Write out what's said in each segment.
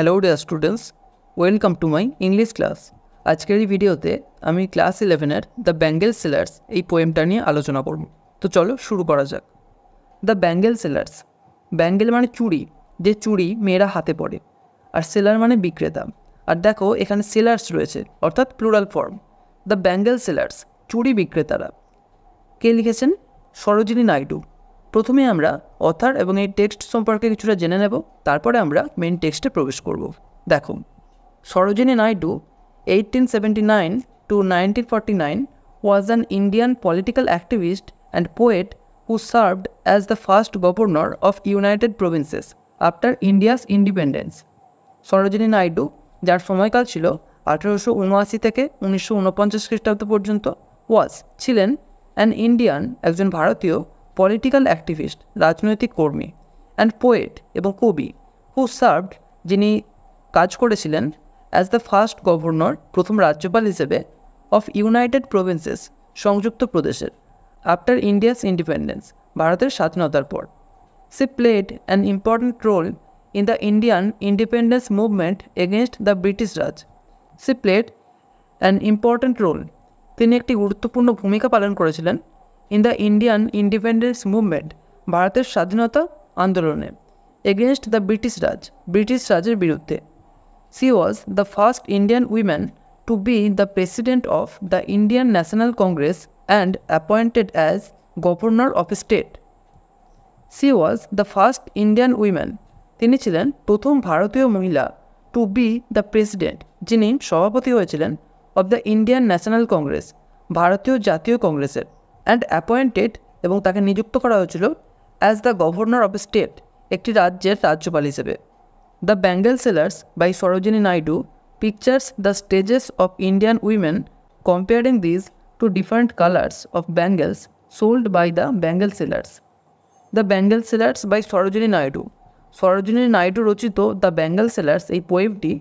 Hello dear students welcome to my English class আজকের এই ভিডিওতে আমি ক্লাস ইলেভেনের দ্য ব্যাঙ্গেল সেলার্স এই পোয়েমটা নিয়ে আলোচনা করব। তো চলো শুরু করা যাক। দ্য ব্যাঙ্গেল সেলার্স ব্যাঙ্গেল মানে চুড়ি যে চুড়ি মেয়েরা হাতে পরে আর সেলার মানে বিক্রেতা। আর দেখো, এখানে সেলার্স রয়েছে, অর্থাৎ plural form the bangle sellers চুড়ি বিক্রেতারা। কে লিখেছেন? সরোজিনী নাইডু। প্রথমে আমরা অথার এবং এই টেক্সট সম্পর্কে কিছুটা জেনে নেব, তারপরে আমরা মেন টেক্সটে প্রবেশ করব। দেখো, Sarojini Naidu eighteen seventy nine to nineteen forty nine was an Indian political activist and poet who served as the first governor of United Provinces after India's independence Sarojini Naidu, যার সময়কাল ছিল আঠেরোশো উনআশি থেকে উনিশশো উনপঞ্চাশ খ্রিস্টাব্দ পর্যন্ত ওয়াজ ছিলেন অ্যান ইন্ডিয়ান একজন ভারতীয় পলিটিক্যাল অ্যাক্টিভিস্ট রাজনৈতিক কর্মী অ্যান্ড পোয়েট এবং কবি হু সার্ভড যিনি কাজ করেছিলেন অ্যাজ দ্য ফার্স্ট গভর্নর প্রথম রাজ্যপাল হিসেবে অফ ইউনাইটেড প্রভিন্সেস সংযুক্ত প্রদেশের আফটার ইন্ডিয়াস ইন্ডিপেন্ডেন্স ভারতের স্বাধীনতার পর। She played an important role in the Indian independence movement against the British Raj she played an important role তিনি একটি গুরুত্বপূর্ণ ভূমিকা পালন করেছিলেন in the Indian independence movement ভারতের স্বাধীনতা আন্দোলনে against the British Raj British রাজের বিরুদ্ধে। She was the first Indian women to be the president of the Indian National Congress and appointed as governor of state she was the first Indian women তিনি ছিলেন প্রথম ভারতীয় মহিলা two be the president যিনি সভাপতি হয়েছিলেন of the Indian National Congress ভারতীয় জাতীয় কংগ্রেসের। অ্যান্ড অ্যাপয়েন্টেড এবং তাকে নিযুক্ত করা হয়েছিল as the governor of state একটি রাজ্যের রাজ্যপাল হিসেবে। The bangle sellers by Sarojini Naidu pictures the stages of Indian women comparing this to different colours of bangles sold by the bangle sellers the bangle sellers by Sarojini Naidu Sarojini Naidu রচিত the bangle sellers এই পোয়েমটি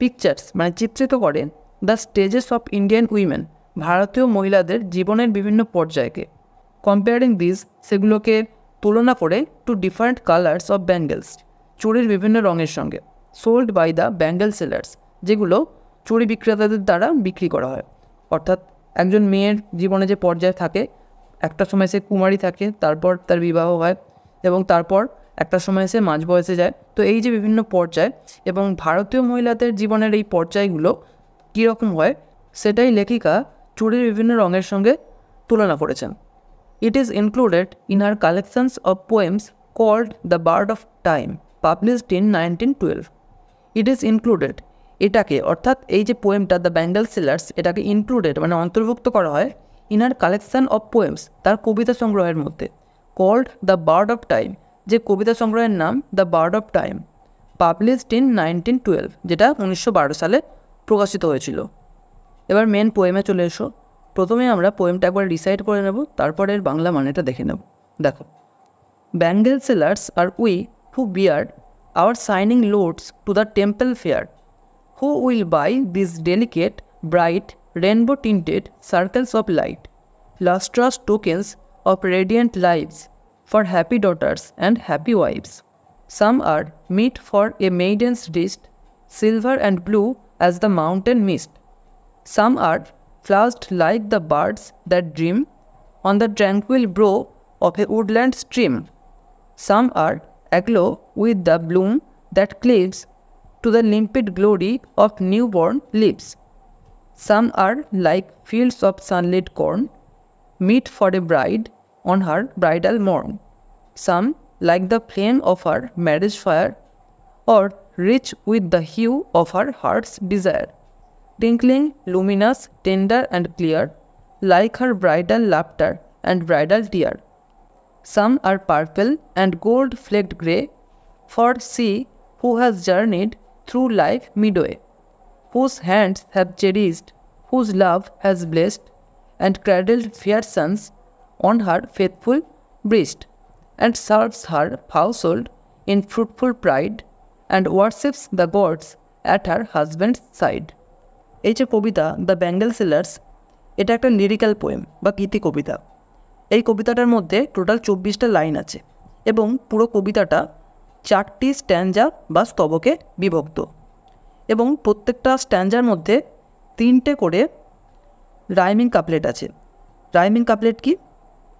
pictures মানে চিত্রিত করেন the stages of Indian women ভারতীয় মহিলাদের জীবনের বিভিন্ন পর্যায়কে। Comparing this সেগুলোকে তুলনা করে to different colours of bangles চুড়ির বিভিন্ন রঙের সঙ্গে। Sold by the bangle sellers যেগুলো চুড়ি বিক্রেতাদের দ্বারা বিক্রি করা হয়। অর্থাৎ একজন মেয়ের জীবনে যে পর্যায় থাকে, একটা সময় সে কুমারী থাকে, তারপর তার বিবাহ হয় এবং তারপর একটা সময় সে মাঝ বয়সে যায়। তো এই যে বিভিন্ন পর্যায় এবং ভারতীয় মহিলাদের জীবনের এই পর্যায়গুলো কীরকম হয়, সেটাই লেখিকা চুড়ির বিভিন্ন রঙের সঙ্গে তুলনা করেছেন। It is included in her collections of poems called the bird of time published in nineteen twelve it is included এটাকে, অর্থাৎ এই যে পোয়েমটা দ্য ব্যাঙ্গেল সেলার্স এটাকে ইনক্লুডেড মানে অন্তর্ভুক্ত করা হয় in her collection of poems তার কবিতা সংগ্রহের মধ্যে called the bird of time যে কবিতা সংগ্রহের নাম the bird of time published in nineteen twelve যেটা উনিশশো বারো সালে প্রকাশিত হয়েছিল। এবার মেন পোয়েমে চলে এসো প্রথমে আমরা পোয়েমটা একবার ডিসাইড করে নেব তারপরে এর বাংলা মানেটা দেখে নেব দেখো bangle sellers are we who bear our shining loads to the temple fair who will buy this delicate bright rainbow tinted circles of light lustrous tokens of radiant lives for happy daughters and happy wives. Some are meet for a maiden's wrist, silver and blue as the mountain mist. Some are flashed like the birds that dream on the tranquil brow of a woodland stream. Some are aglow with the bloom that cleaves to the limpid glory of newborn leaves. Some are like fields of sunlit corn, meet for a bride on her bridal morn. Some, like the flame of her marriage fire, or rich with the hue of her heart's desire, twinkling, luminous, tender, and clear, like her bridal laughter and bridal tear. Some are purple and gold flecked grey, for she who has journeyed through life midway, whose hands have cherished, whose love has blessed, and cradled fair sons on her faithful breast, and serves her household in fruitful pride, and worships the gods at her husband's side. এই যে কবিতা the bangle sellers এটা একটা lyrical poem বা গীতি কবিতা। এই কবিতাটার মধ্যে total চব্বিশটা line আছে এবং পুরো কবিতাটা চারটি স্ট্যান্ডা বা স্তবকে বিভক্ত এবং প্রত্যেকটা স্ট্যান্ডার মধ্যে তিনটে করে রাইমিং কাপলেট আছে। রাইমিং কাপলেট কি?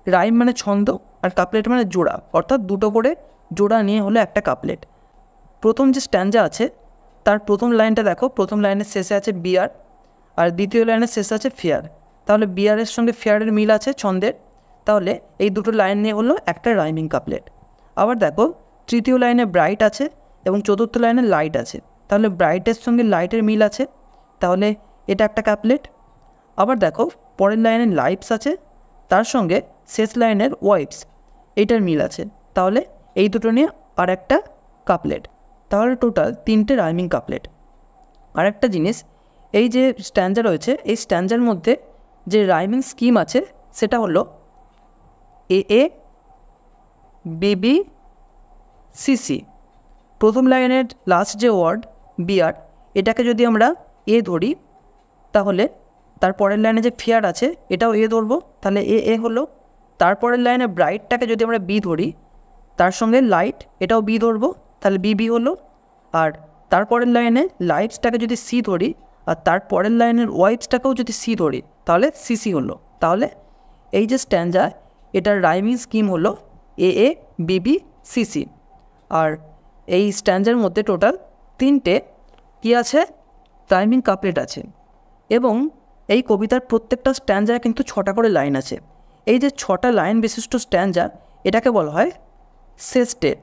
রাইম মানে ছন্দ আর কাপলেট মানে জোড়া, অর্থাৎ দুটো করে জোড়া নিয়ে হলো একটা কাপলেট প্রথম যে স্ট্যান্ডা আছে তার প্রথম লাইনটা দেখো, প্রথম লাইনের শেষে আছে বিয়ার আর দ্বিতীয় লাইনের শেষে আছে ফেয়ার। তাহলে বিয়ারের সঙ্গে ফেয়ারের মিল আছে ছন্দের। তাহলে এই দুটো লাইন নিয়ে হলো একটা রাইমিং কাপলেট আবার দেখো, তৃতীয় লাইনে ব্রাইট আছে এবং চতুর্থ লাইনে লাইট আছে। তাহলে ব্রাইটের সঙ্গে লাইটের মিল আছে। তাহলে এটা একটা কাপলেট আবার দেখো, পরের লাইনে লাইফস আছে। তার সঙ্গে শেষ লাইনের ওয়াইফস এইটার মিল আছে। তাহলে এই দুটো নিয়ে আর একটা কাপলেট তাহলে টোটাল তিনটে রাইমিং কাপলেট আর একটা জিনিস, এই যে স্ট্যান্ডার রয়েছে, এই স্ট্যান্ডার মধ্যে যে রাইমিং স্কিম আছে, সেটা হলো এ এ বিবি সিসি প্রথম লাইনের লাস্ট যে ওয়ার্ড বিয়ার এটাকে যদি আমরা এ ধরি, তাহলে তারপরের লাইনে যে ফিয়ার আছে, এটাও এ ধরবো। তাহলে এ এ হলো তারপরের লাইনে ব্রাইটটাকে যদি আমরা বি ধরি, তার সঙ্গে লাইট এটাও বি ধরবো। তাহলে বিবি হলো। আর তারপরের লাইনে লাইটসটাকে যদি সি ধরি, আর তারপরের লাইনের ওয়াইফসটাকেও যদি সি ধরি, তাহলে সিসি হলো। তাহলে এই যে স্ট্যান্ডা এটার রাইমিং স্কিম হলো এ এ বিবি সিসি আর এই স্ট্যান্ডার মধ্যে টোটাল তিনটে কী আছে? রাইমিং কাপলেট আছে। এবং এই কবিতার প্রত্যেকটা স্ট্যান্ডায় কিন্তু ছটা করে লাইন আছে। এই যে ছটা লাইন বিশিষ্ট স্ট্যান্ডা এটাকে বলা হয় সেস্টেট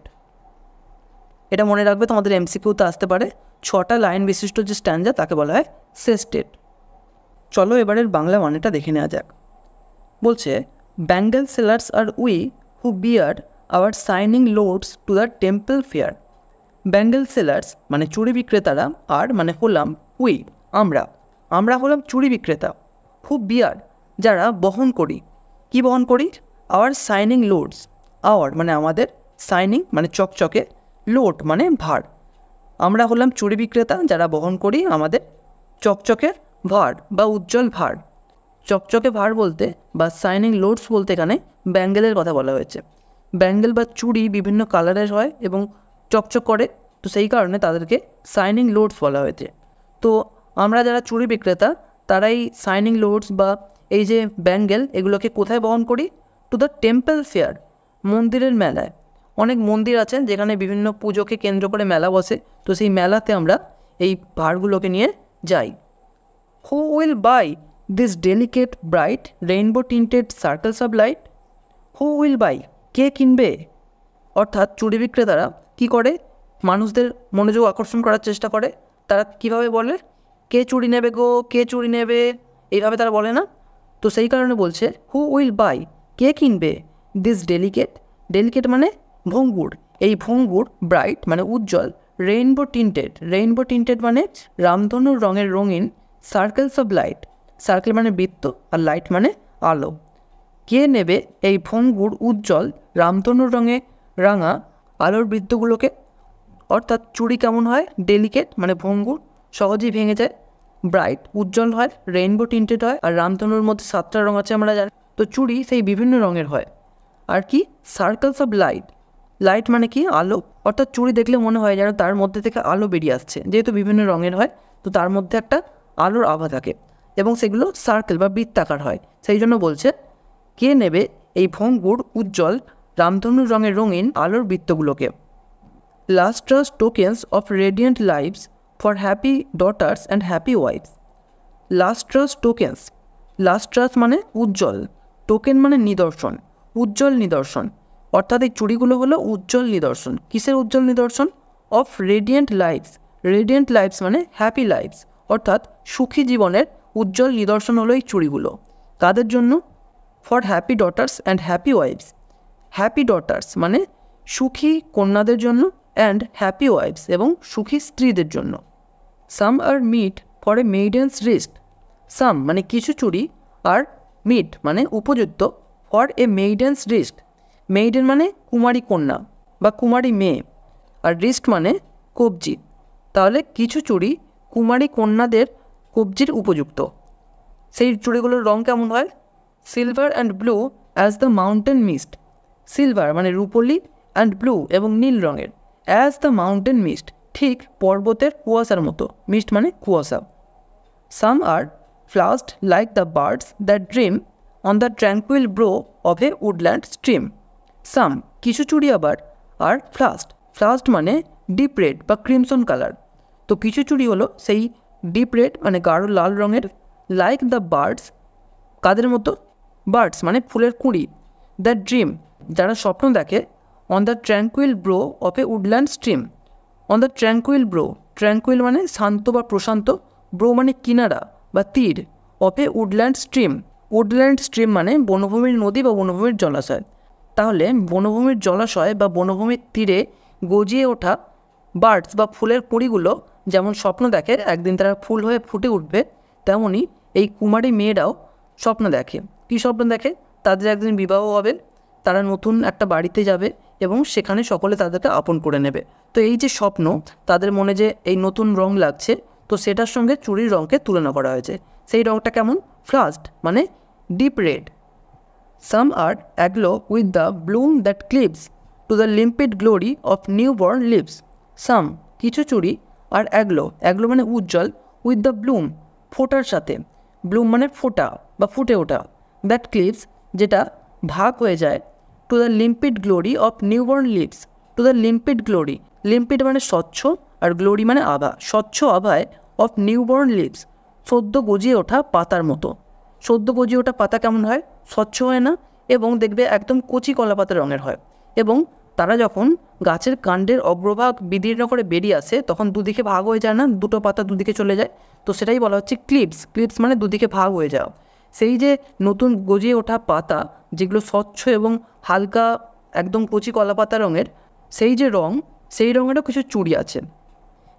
এটা মনে রাখবে তোমাদের এমসিকিউতে আসতে পারে। ছটা লাইন বিশিষ্ট যে স্ট্যান্ডা, তাকে বলা হয় সেস্টেট চলো এবারের বাংলা মানেটা দেখে নেওয়া যাক। বলছে bangle sellers are we who bear our shining loads to the temple fair bangle sellers মানে চুড়ি বিক্রেতারা, আর মানে হলাম উই আমরা। আমরা হলাম চুড়ি বিক্রেতা হু বিয়ার যারা বহন করি। কি বহন করি? আওয়ার সাইনিং লোডস আওয়ার মানে আমাদের সাইনিং মানে চকচকে লোড মানে ভার। আমরা হলাম চুরি বিক্রেতা যারা বহন করি আমাদের চকচকে ভার বা উজ্জ্বল ভার। চকচকে ভার বলতে বা সাইনিং লোডস বলতে এখানে ব্যাঙ্গেলের কথা বলা হয়েছে। ব্যাঙ্গেল বা চুড়ি বিভিন্ন কালারের হয় এবং চকচক করে, তো সেই কারণে তাদেরকে সাইনিং লোডস বলা হয়েছে। তো আমরা যারা চুড়ি বিক্রেতা, তারাই সাইনিং লোডস বা এই যে ব্যাঙ্গেল এগুলোকে কোথায় বহন করি? টু দ্য টেম্পল ফেয়ার মন্দিরের মেলায়। অনেক মন্দির আছেন যেখানে বিভিন্ন পুজোকে কেন্দ্র করে মেলা বসে। তো সেই মেলাতে আমরা এই ভারগুলোকে নিয়ে যাই। Who will buy this delicate bright rainbow tinted circles of light who will buy কে কিনবে? অর্থাৎ চুড়ি বিক্রেতারা কী করে? মানুষদের মনোযোগ আকর্ষণ করার চেষ্টা করে। তারা কীভাবে বলে? কে চুরি নেবে গো? কে চুরি নেবে? এইভাবে তারা বলে না। তো সেই কারণে বলছে হু উইল বাই কে কিনবে? দিস ডেলিকেট ডেলিকেট মানে ভঙ্গুর। এই ভঙ্গুর ব্রাইট মানে উজ্জ্বল রেইনবো টিন্টেড রেইনবো টিন্টেড মানে রামধনুর রঙের রঙিন সার্কেলস অফ লাইট সার্কেল মানে বৃত্ত আর লাইট মানে আলো। কে নেবে এই ভঙ্গুর উজ্জ্বল, রামধনুর রঙে রাঙা আলোর বৃত্তগুলোকে? অর্থাৎ চুড়ি কেমন হয়? ডেলিকেট মানে ভঙ্গুর, সহজেই ভেঙে যায়। ব্রাইট উজ্জ্বল হয় রেইনবো টিন্টেড হয় আর রামধনুর মধ্যে সাতটা রঙ আছে আমরা জানি। তো চুড়ি সেই বিভিন্ন রঙের হয়। আর কি? সার্কেলস অফ লাইট লাইট মানে কি? আলো। অর্থাৎ চুড়ি দেখলে মনে হয় যেন তার মধ্যে থেকে আলো বেরিয়ে আসছে। যেহেতু বিভিন্ন রঙের হয়, তো তার মধ্যে একটা আলোর আভা থাকে এবং সেগুলো সার্কেল বা বৃত্তাকার হয়। সেই জন্য বলছে, কে নেবে এই ভঙ্গুর উজ্জ্বল রামধনুর রঙের রঙিন আলোর বৃত্তগুলোকে? Lustrous tokens of radiant lives for happy daughters and happy wives lustrous tokens lustrous মানে উজ্জ্বল। টোকেন মানে নিদর্শন। উজ্জ্বল নিদর্শন। অর্থাৎ এই চুড়িগুলো হলো উজ্জ্বল নিদর্শন। কিসের উজ্জ্বল নিদর্শন? Of radiant lives radiant lives মানে হ্যাপি লাইফস অর্থাৎ সুখী জীবনের উজ্জ্বল নিদর্শন হলো এই চুড়িগুলো। কাদের জন্য? For happy daughters and happy wives happy daughters মানে সুখী কন্যাদের জন্য অ্যান্ড হ্যাপি ওয়াইফস এবং সুখী স্ত্রীদের জন্য। Some are meet for a maiden's wrist some মানে কিছু চুড়ি আর মিট মানে উপযুক্ত for a maiden's wrist maiden মানে কুমারী কন্যা বা কুমারী মেয়ে আর রিস্ট মানে কবজি। তাহলে কিছু চুড়ি কুমারী কন্যাদের কবজির উপযুক্ত। সেই চুড়িগুলোর রং কেমন হয়? Silver and blue as the mountain mist silver মানে রুপোলি অ্যান্ড ব্লু এবং নীল রঙের। অ্যাজ দ্য মাউন্টেন মিস্ট ঠিক পর্বতের কুয়াশার মতো। মিস্ট মানে কুয়াশা। Some are flushed like the birds that dream on the tranquil brow of a woodland stream some, কিছু চুড়ি আবার, আর ফ্লাস্ট। ফ্লাস্ট মানে ডিপ রেড বা ক্রিমসন কালার। তো কিছু চুড়ি হলো সেই ডিপ রেড মানে গাঢ় লাল রঙের লাইক দ্য বার্ডস কাদের মতো? বার্ডস মানে ফুলের কুঁড়ি। দ্য ড্রিম, যারা স্বপ্ন দেখে on the tranquil brow of a woodland stream on the tranquil brow tranquil মানে শান্ত বা প্রশান্ত ব্রো মানে কিনারা বা তীর of a woodland stream woodland stream মানে বনভূমির নদী বা বনভূমির জলাশয়। তাহলে বনভূমির জলাশয় বা বনভূমির তীরে গজিয়ে ওঠা বার্ডস বা ফুলের কুঁড়িগুলো যেমন স্বপ্ন দেখে, একদিন তারা ফুল হয়ে ফুটে উঠবে তেমনই এই কুমারী মেয়েরাও স্বপ্ন দেখে। কী স্বপ্ন দেখে? তাদের একদিন বিবাহ হবে, তারা নতুন একটা বাড়িতে যাবে এবং সেখানে সকলে তাদেরকে আপন করে নেবে। তো এই যে স্বপ্ন, তাদের মনে যে এই নতুন রং লাগছে, তো সেটার সঙ্গে চুরির রঙকে তুলনা করা হয়েছে। সেই রঙটা কেমন? ফ্লাস্ট মানে deep red are aglow with the bloom that clips to the limpid glory of newborn leaves some কিছু চুড়ি আর অ্যাগলো অ্যাগলো মানে উজ্জ্বল উইথ দ্য ব্লুম ফোটার সাথে। ব্লুম মানে ফোটা বা ফুটে ওঠা। দ্যাট ক্লিপস যেটা ভাগ হয়ে যায় to the limpid glory of newborn leaves to the limpid glory limpid মানে স্বচ্ছ আর গ্লোরি মানে আভা। স্বচ্ছ আভায় অফ নিউবর্ন লিভস সদ্য গজিয়ে ওঠা পাতার মতো। সদ্য গজিয়ে ওঠা পাতা কেমন হয়? স্বচ্ছ হয় না এবং দেখবে একদম কচি কলা পাতা রঙের হয়। এবং তারা যখন গাছের কাণ্ডের অগ্রভাগ বিদীর্ণ করে বেরিয়ে আসে, তখন দুদিকে ভাগ হয়ে যায় না, দুটো পাতা দুদিকে চলে যায়। তো সেটাই বলা হচ্ছে ক্লিপস। ক্লিপস মানে দুদিকে ভাগ হয়ে যাওয়া। সেই যে নতুন গজিয়ে ওঠা পাতা, যেগুলো স্বচ্ছ এবং হালকা একদম কচি কলা পাতা রঙের, সেই যে রং, সেই রঙেরও কিছু চুড়ি আছে।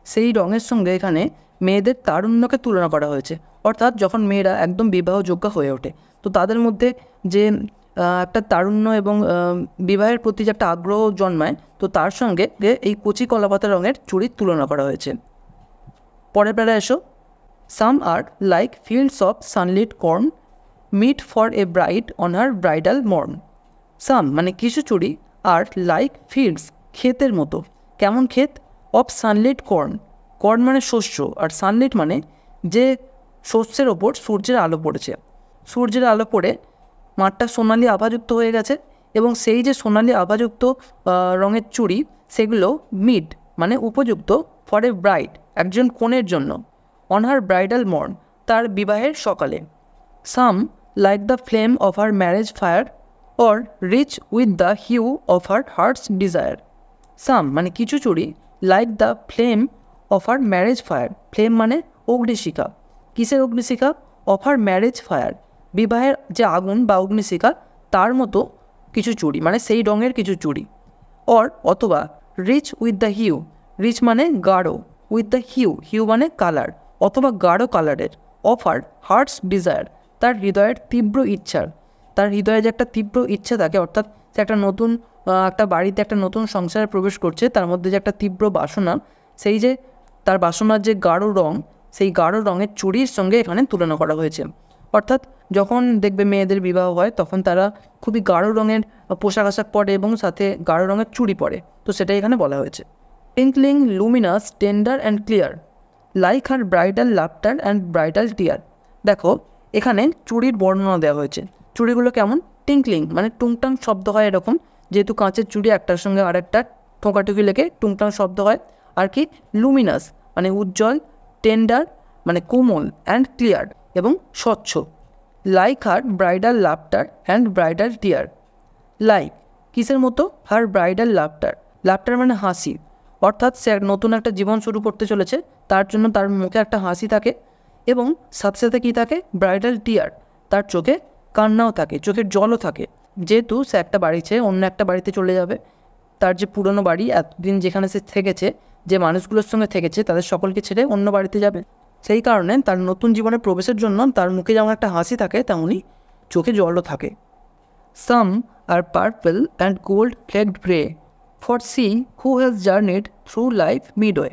সেই রঙের সঙ্গে এখানে মেয়েদের তারুণ্যকে তুলনা করা হয়েছে। অর্থাৎ যখন মেয়েরা একদম বিবাহযোগ্য হয়ে ওঠে তো তাদের মধ্যে যে একটা তারুণ্য এবং বিবাহের প্রতি যে একটা আগ্রহ জন্মায়, তো তার সঙ্গে এই কচি কলাপাতা রঙের চুড়ির তুলনা করা হয়েছে। পরের বেলা এসো। Some are like fields of sunlit corn meet for a bride on her bridal morn some মানে কিছু চুড়ি আর লাইক ফিল্ডস ক্ষেতের মতো। কেমন ক্ষেত? অফ সানলিট কর্ন কর্ন মানে শস্য, আর সানলিট মানে যে শস্যের ওপর সূর্যের আলো পড়েছে। সূর্যের আলো পড়ে মাঠটা সোনালি আভাযুক্ত হয়ে গেছে এবং সেই যে সোনালি আভাযুক্ত রঙের চুড়ি, সেগুলো মিড মানে উপযুক্ত ফর এ ব্রাইড একজন কনের জন্য অন হার ব্রাইডাল মর্ন তার বিবাহের সকালে। Some like the flame of her marriage fire or rich with the hue of her heart's desire some মানে কিছু চুড়ি like the flame of her marriage fire flame মানে অগ্নিশিখা। কিসের অগ্নিশিখা? অফ হার ম্যারেজ ফায়ার বিবাহের যে আগুন বা অগ্নিশিখা, তার মতো কিছু চুড়ি মানে সেই রঙের কিছু চুড়ি অর অথবা rich with the hue rich মানে গাঢ় উইথ দ্য হিউ হিউ মানে কালার অথবা গাঢ় কালারের অফার হার্টস ডিজায়ার তার হৃদয়ের তীব্র ইচ্ছার তার হৃদয়ে যে একটা তীব্র ইচ্ছা থাকে, অর্থাৎ সে একটা নতুন একটা বাড়িতে একটা নতুন সংসারে প্রবেশ করছে, তার মধ্যে যে একটা তীব্র বাসনা, সেই যে তার বাসনার যে গাঢ় রং, সেই গাঢ় রঙের চুড়ির সঙ্গে এখানে তুলনা করা হয়েছে। অর্থাৎ যখন দেখবে মেয়েদের বিবাহ হয়, তখন তারা খুবই গাঢ় রঙের পোশাক আশাক পরে এবং সাথে গাঢ় রঙের চুড়ি পরে। তো সেটাই এখানে বলা হয়েছে। Tinkling luminous tender and clear like her bridal laughter and bridal tear দেখো, এখানে চুড়ির বর্ণনা দেওয়া হয়েছে। চুড়িগুলো কেমন? টিঙ্কলিং মানে টুংটাং শব্দ হয় এরকম। যেহেতু কাঁচের চুড়ি, একটার সঙ্গে আরেকটা ঠোঁকাটুকি লেগে টুংটাং শব্দ হয়। আর কি? লুমিনাস মানে উজ্জ্বল টেন্ডার মানে কোমল অ্যান্ড ক্লিয়ার এবং স্বচ্ছ। Like her bridal laughter and bridal tear like কিসের মতো? হার ব্রাইডাল লাফটার লাফটার মানে হাসি। অর্থাৎ সে নতুন একটা জীবন শুরু করতে চলেছে, তার জন্য তার মুখে একটা হাসি থাকে এবং সাথে সাথে কী থাকে? ব্রাইডাল টিয়ার তার চোখে কান্নাও থাকে, চোখের জলও থাকে। যেহেতু সে একটা বাড়ি ছেড়ে অন্য একটা বাড়িতে চলে যাবে, তার যে পুরনো বাড়ি, এতদিন যেখানে সে থেকেছে, যে মানুষগুলোর সঙ্গে থেকেছে, তাদের সকলকে ছেড়ে অন্য বাড়িতে যাবে। সেই কারণে তার নতুন জীবনে প্রবেশের জন্য তার মুখে যেমন একটা হাসি থাকে তেমনই চোখে জলও থাকে। Some are purple and gold flecked grey for she who has journeyed through life midway.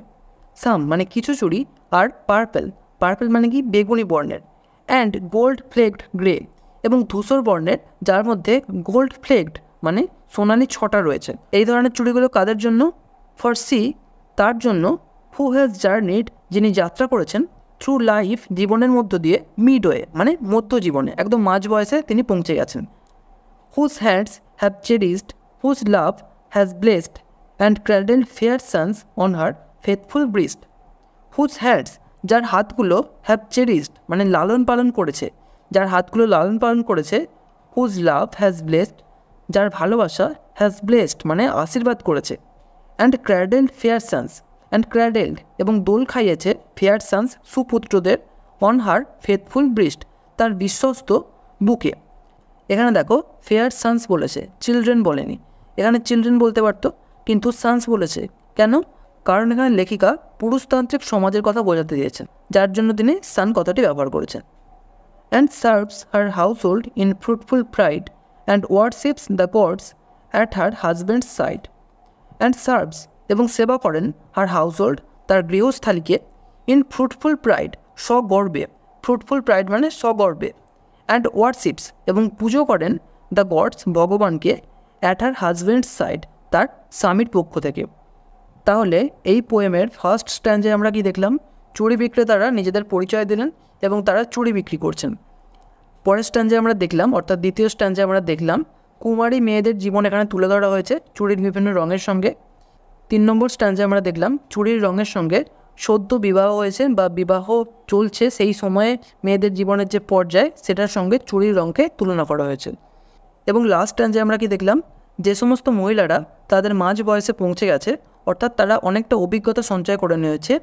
Some মানে কিছু চুড়ি আর পার্পল। পার্পল মানে কি? বেগুনি বর্ণের। অ্যান্ড গোল্ড ফ্লেগড গ্রে এবং ধূসর বর্ণের, যার মধ্যে গোল্ড ফ্লেগড মানে সোনালি ছটা রয়েছে। এই ধরনের চুড়িগুলো কাদের জন্য? ফর সি তার জন্য হু হ্যাজ জার্নিড যিনি যাত্রা করেছেন থ্রু লাইফ জীবনের মধ্য দিয়ে মিডওয়ে মানে মধ্য জীবনে, একদম মাঝ বয়সে তিনি পৌঁছে গেছেন। Whose hands have cherished whose love has blessed and cradle fair sons on her faithful breast whose hands যার হাতগুলো হ্যাভ চেরিসড মানে লালন পালন করেছে, যার হাতগুলো লালন পালন করেছে হুজ লাভ হ্যাজ ব্লেসড যার ভালোবাসা হ্যাজ ব্লেসড মানে আশীর্বাদ করেছে and cradle fair sons and cradled এবং দোল খাইয়েছে ফেয়ার সানস সুপুত্রদের অন হার ফেথফুল ব্রিস্ট তার বিশ্বস্ত বুকে। এখানে দেখো, ফেয়ার সানস বলেছে, চিলড্রেন বলেনি। এখানে চিলড্রেন বলতে পারতো, কিন্তু সানস বলেছে। কেন? কারণ এখানে লেখিকা পুরুষতান্ত্রিক সমাজের কথা বোঝাতে দিয়েছেন, যার জন্য তিনি সান কথাটি ব্যবহার করেছেন। And serves her household in fruitful pride and worships the gods at her husband's side and serves এবং সেবা করেন হার হাউস হোল্ড তার গৃহস্থালীকে ইন ফ্রুটফুল প্রাইড স্বগর্বে ফ্রুটফুল প্রাইড মানে স্বগর্বে অ্যান্ড ওয়ার্শিপস এবং পুজো করেন দ্য গডস ভগবানকে অ্যাট হার হাজব্যান্ডস সাইড তার স্বামীর পক্ষ থেকে। তাহলে এই পোয়েমের ফার্স্ট স্ট্যান্ডে আমরা কি দেখলাম? চুরি বিক্রেতারা নিজেদের পরিচয় দিলেন এবং তারা চুরি বিক্রি করছেন। পরের স্ট্যান্ডে আমরা দেখলাম, অর্থাৎ দ্বিতীয় স্ট্যান্ডে আমরা দেখলাম, কুমারী মেয়েদের জীবন এখানে তুলে ধরা হয়েছে চুরির বিভিন্ন রঙের সঙ্গে। তিন নম্বর স্ট্যান্ডে আমরা দেখলাম চুরির রঙের সঙ্গে সদ্য বিবাহ হয়েছে বা বিবাহ চলছে সেই সময়ে মেয়েদের জীবনের যে পর্যায়, সেটার সঙ্গে চুড়ির রঙকে তুলনা করা হয়েছে। এবং লাস্ট স্ট্যান্ডে আমরা কি দেখলাম? যে সমস্ত মহিলারা তাদের মাঝ বয়সে পৌঁছে গেছে, অর্থাৎ তারা অনেকটা অভিজ্ঞতা সঞ্চয় করে নিয়েছে,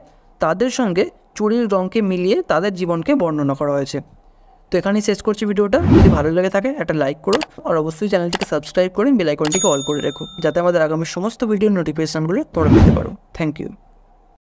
তাদের সঙ্গে চুরির রঙকে মিলিয়ে তাদের জীবনকে বর্ণনা করা হয়েছে। তো এখানেই শেষ করছি ভিডিওটা। যদি ভালো লেগে থাকে, একটা লাইক করো। আর অবশ্যই চ্যানেলটিকে সাবস্ক্রাইব করে বেলাইকনটিকে অল করে রেখো, যাতে আমাদের আগামী সমস্ত ভিডিওর নোটিফিকেশানগুলো তোমরা পেতে পারো। Thank you